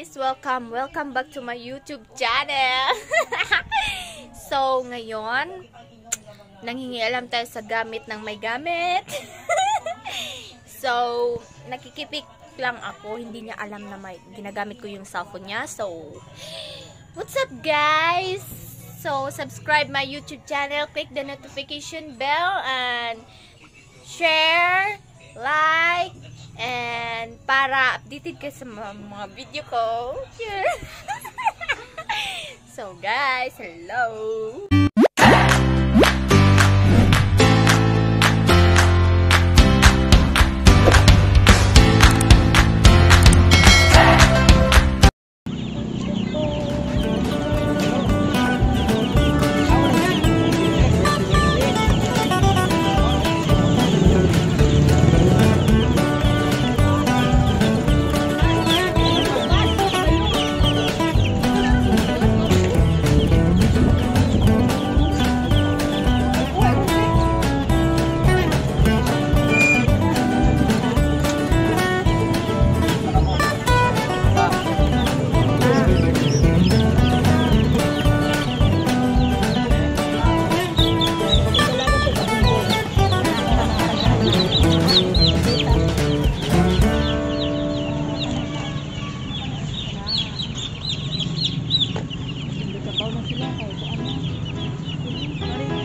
Guys? Welcome, welcome back to my YouTube channel. so, ngayon, nanghingialam tayo sa gamit ng may gamit. so, nakikipik lang ako. Hindi niya alam na may ginagamit ko yung cellphone niya. So, what's up guys? So, subscribe my YouTube channel, click the notification bell, and share, like, and para updated ka sa mga, mga video ko. So, guys, hello!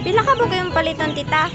Pila ka ba kayong palitan, tita?